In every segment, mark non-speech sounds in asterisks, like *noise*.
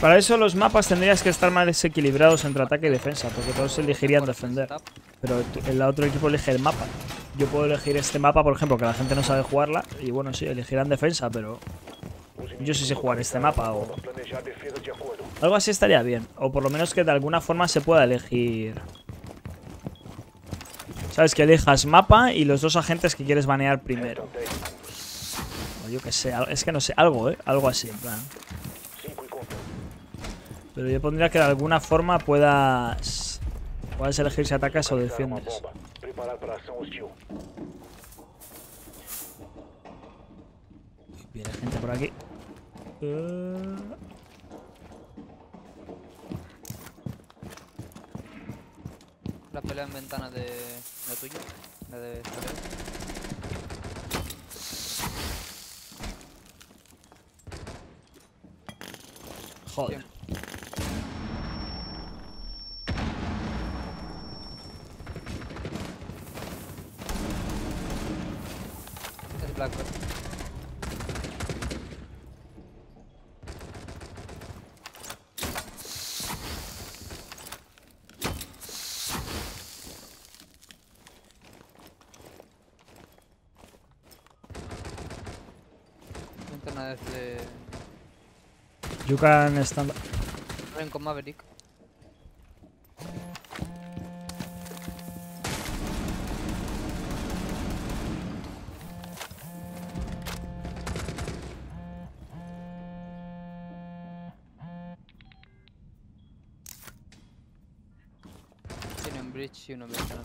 Para eso los mapas tendrías que estar más desequilibrados entre ataque y defensa, porque todos elegirían defender. Pero el otro equipo elige el mapa. Yo puedo elegir este mapa, por ejemplo, que la gente no sabe jugarla, y bueno, sí, elegirán defensa, pero yo sí sé jugar este mapa o... Algo así estaría bien, o por lo menos que de alguna forma se pueda elegir... ¿Sabes? Que elijas mapa y los dos agentes que quieres banear primero. O yo que sé, es que no sé, algo, ¿eh? Algo así, en plan. Pero yo pondría que de alguna forma puedas... Puedas elegir si atacas o defiendes. Viene gente por aquí. Uh... La pelea en ventana de, de tuyo, la de Joder. Es Blackbird. Ventana desde... You can stand... Ven con Maverick. Tiene un bridge y uno en ventana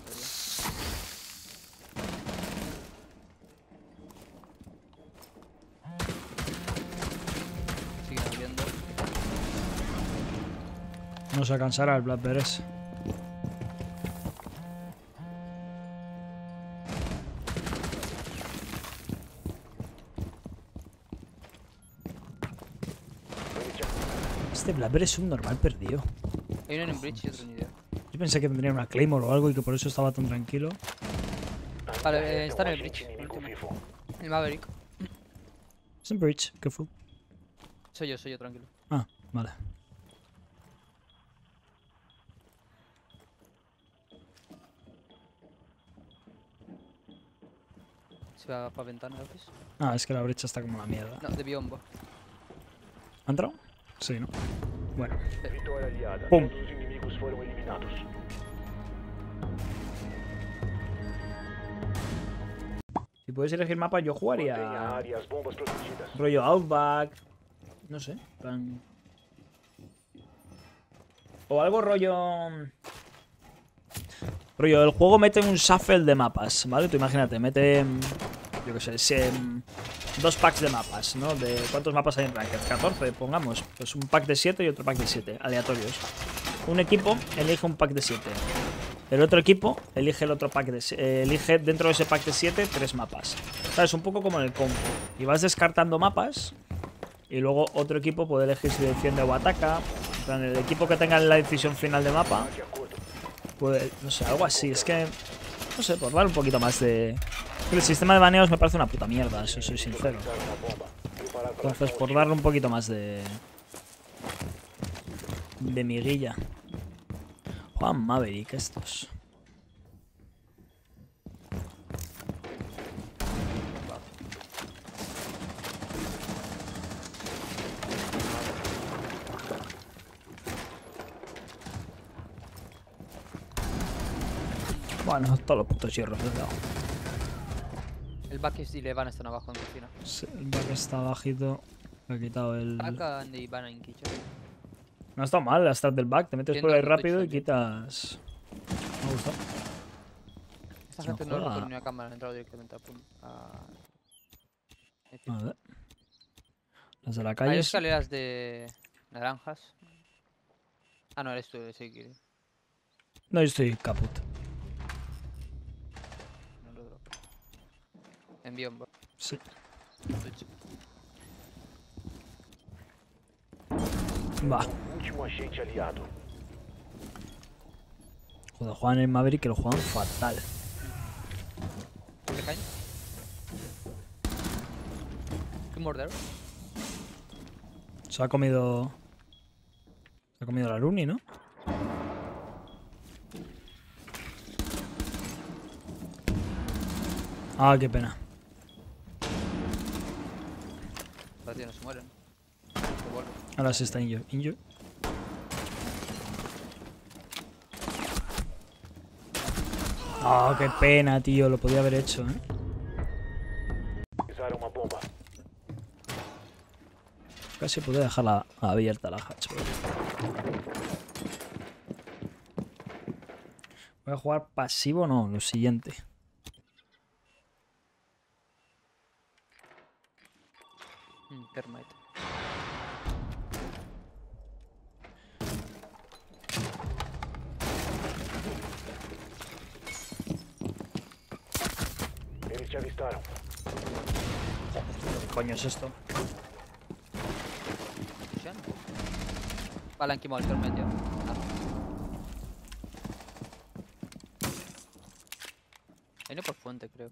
No se cansará el Blackbird ese. Este Blackbird es un normal perdido. Hay uno en bridge y otro en idea. Yo pensé que tendría una Claymore o algo y que por eso estaba tan tranquilo. Vale, eh, está en el bridge. el Maverick. Es un bridge, careful. Soy yo, soy yo, tranquilo. Ah, vale. Se va para ventana. Ah, es que la brecha está como la mierda. No, de biombo. ¿Ha entrado? Sí, ¿no? Bueno. Pum. Si puedes elegir mapa, yo jugaría rollo Outback. No sé, plan... O algo rollo... Rollo, el juego mete un shuffle de mapas, ¿vale? Tú imagínate, mete... mm, Yo qué sé, mm, dos packs de mapas, ¿no? De ¿Cuántos mapas hay en Ranked? 14, pongamos. Pues un pack de 7 y otro pack de 7, aleatorios. Un equipo elige un pack de 7. El otro equipo elige el otro pack de eh, elige dentro de ese pack de 7 tres mapas. ¿Sabes? Un poco como en el combo. Y vas descartando mapas y luego otro equipo puede elegir si defiende o ataca. El equipo que tenga la decisión final de mapa No sé, algo así. Es que, no sé, por dar un poquito más de... El sistema de baneos me parece una puta mierda, si soy sincero. Entonces, por darle un poquito más de... De miguilla. Juan Maverick estos. Bueno, todos los putos hierros he dado. El back y Levan están abajo en cocina. Sí, el back está bajito. Me he quitado el... Back and Ivana in kitchen. No está mal la strat del back. Te metes por ahí rápido y quitas... Me ha gustado. Esta No gente no ni una cámara, ha entrado directamente a. A... Ver. Las de la Hay calle. sí. escaleras de naranjas. Ah, no, eres tú, sí que No, yo estoy caput. no lo drop. En biombo. Sí. Va. Último agente aliado. Joder, juegan en Maverick que lo juegan fatal. ¿Qué morder? Se ha comido. Se ha comido la Luni, ¿no? Ah, qué pena. No se. Ahora sí está injured. injured. Ah, qué pena, tío. Lo podía haber hecho, ¿eh? Casi podía dejarla abierta la hatch. Voy a jugar pasivo, no, lo siguiente. Termite. Eles te avistaram. ¿Qué coño es esto? Vale, han quemado el termite por fuente, creo.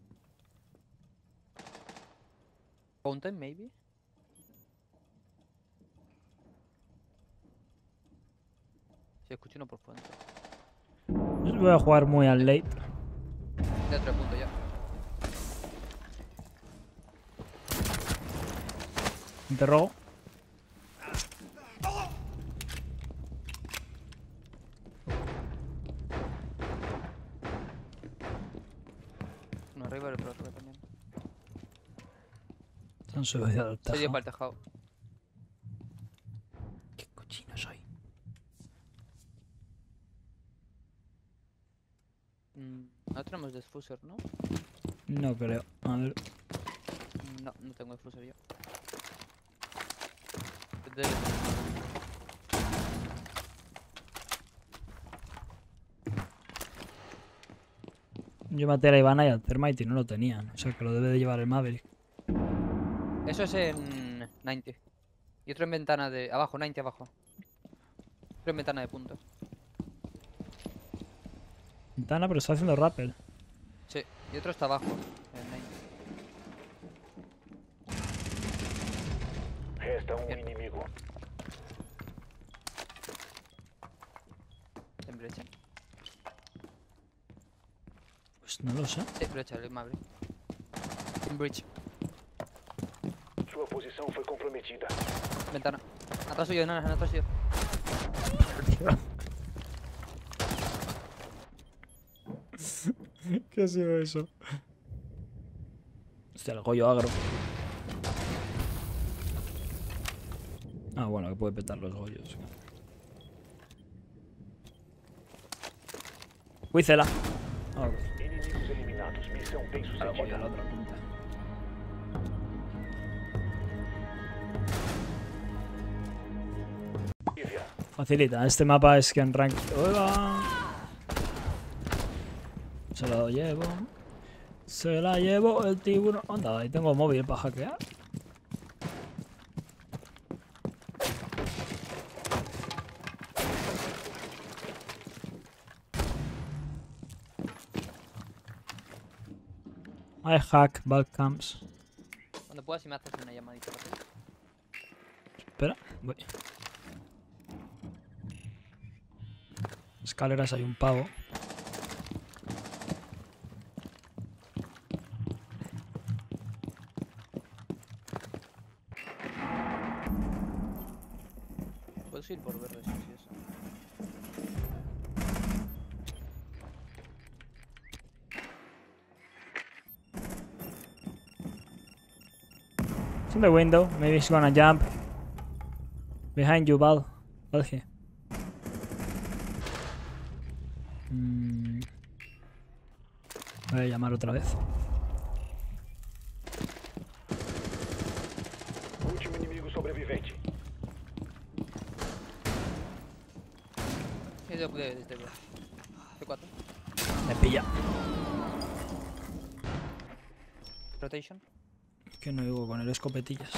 Fountain, maybe. Sí, escucho uno por fuente. Yo voy a jugar muy al late. De otro punto ya. Interrogo. Uno arriba y otro arriba también. Se han subido al dio tejado. para el tejado. Qué cochino soy. Mm, no tenemos diffuser, ¿no? No creo. A ver. No, no tengo diffuser yo. Debe. Yo maté a la Ivana y al Thermite y no lo tenían. O sea que lo debe de llevar el Maverick. Eso es en 90. Y otro en ventana de. Abajo, 90 abajo. Otro en ventana de punto. Ventana, pero está haciendo rappel. Y otro está abajo. En 90. Resta um Bien. inimigo. En brecha. Pues no lo sé. Sí, brecha, el Maverick. En bridge. Sua posição foi comprometida. Ventana. Atrás suyo, no, no, atrás suyo. ¿Qué ha sido eso? Hostia, el Goyo agro. Ah, bueno, que puede petar los Goyos. Huícela. Ok. Inimigos eliminados. Missão bem Al Goyo a la sucedida. otra punta. Lívia, Facilita, este mapa es que en rank. ¡Hola! Se lo llevo. Se la llevo el tiburón. Anda, ahí tengo móvil para hackear. I hack Balcams. Cuando puedas, si me haces una llamadita. Espera, voy. Escaleras hay un pavo. Ir por verde, sí, sí. It's in the window. Maybe he's gonna jump. Behind you, Val. Val here. Mm. Voy a llamar otra vez. último inimigo sobrevivente. C4. Me pilla. Rotation. Que no digo con el escopetillas.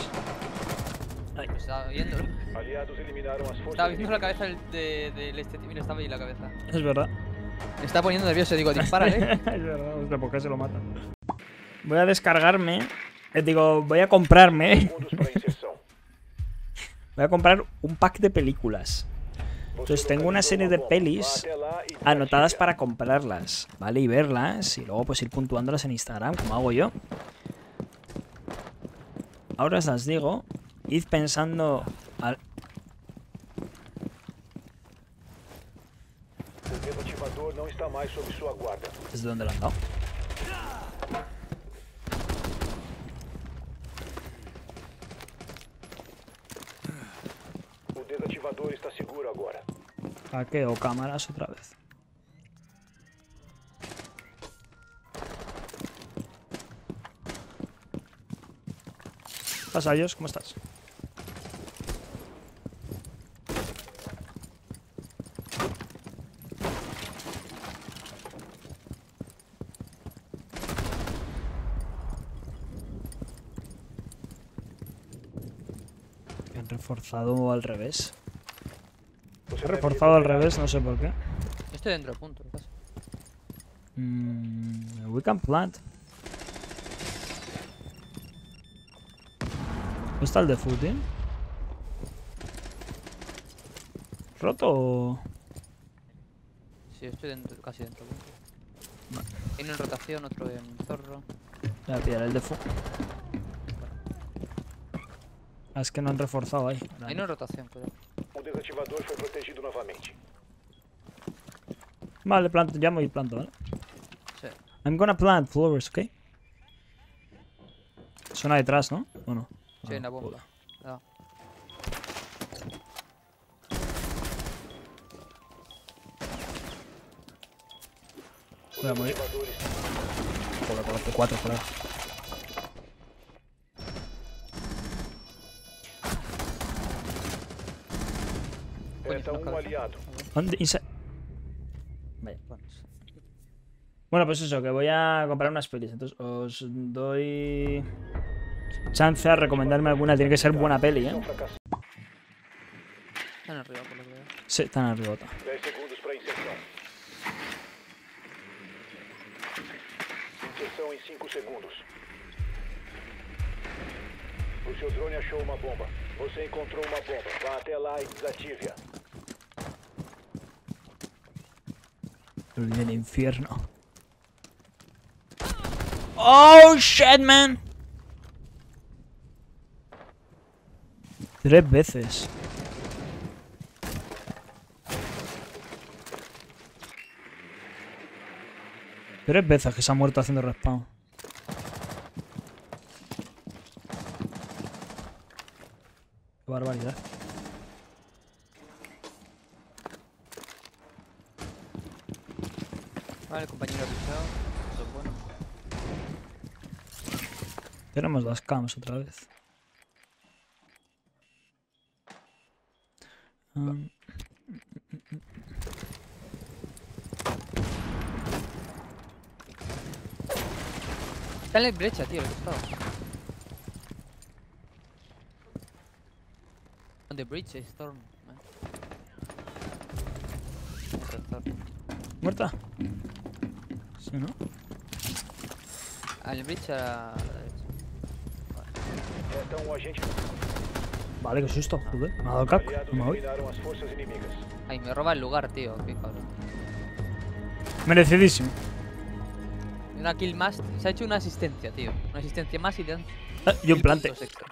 Lo estaba viendo. Aliados Estaba viendo la cabeza del, de, del este. Mira, estaba ahí la cabeza. Es verdad. Me estaba poniendo nervioso. Digo, dispara, *laughs* eh. es verdad, hostia, ¿por qué se lo matan? Voy a descargarme. eh, digo, voy a comprarme. *laughs* Voy a comprar un pack de películas. Entonces tengo una serie de pelis anotadas para comprarlas, ¿vale? Y verlas y luego pues ir puntuándolas en Instagram, como hago yo. Ahora os las digo, id pensando... al-. ¿Desde dónde lo han dado? O desativador está seguro agora. Hackeo cámaras otra vez. ¿Qué pasa, ellos? ¿Cómo estás? Han reforzado al revés. He reforzado al revés, no sé por qué. Estoy dentro del punto. Mm, we can plant. ¿Dónde está el de footing? ¿Roto o...? Sí, estoy dentro, casi dentro del punto. Vale. Uno en rotación, otro en zorro. Voy a pillar el de fu- Ah, es que no han reforzado ahí. Hay en rotación, cuidado. Desativador foi protegido novamente. Vale, planto, llamo y planto, ¿vale? Sí. I'm gonna plant flowers, ¿ok? Suena detrás, ¿no? ¿O no? Sí, Ah, en la bomba. joder. Cuidado. O Voy a morir. está Joder, con los P4, joder. Coño, Um cabeza. aliado. ¿Dónde? Vaya. Bueno, sí. Bueno, pues eso, que voy a comprar unas pelis. Entonces os doy chance a recomendarme alguna. Tiene que ser buena peli, ¿eh? Están arriba, por lo que veo. Sí, están arriba. 10 segundos para inserção. Inserção em 5 segundos. O seu drone achou uma bomba. Você encontrou uma bomba. Vá até lá e desative-a. Del infierno. Oh shit, man. Tres veces. Tres veces que se ha muerto haciendo respawn. Qué barbaridad. Vale, compañero avisado. Eso es bueno. Tenemos las cams otra vez. Um, Está en la brecha, tío, el costado. On the bridge, eh, Storm. man. Storm. ¿Muerta? Sí, ¿no? Al bridge a la derecha. Vale, qué susto, joder. Me ha dado. Aliados No me voy. Ay, me roba el lugar, tío. Qué cabrón. Merecidísimo. Una kill más. Se ha hecho una asistencia, tío. Una asistencia más y le dan Ah, y un plante. extra.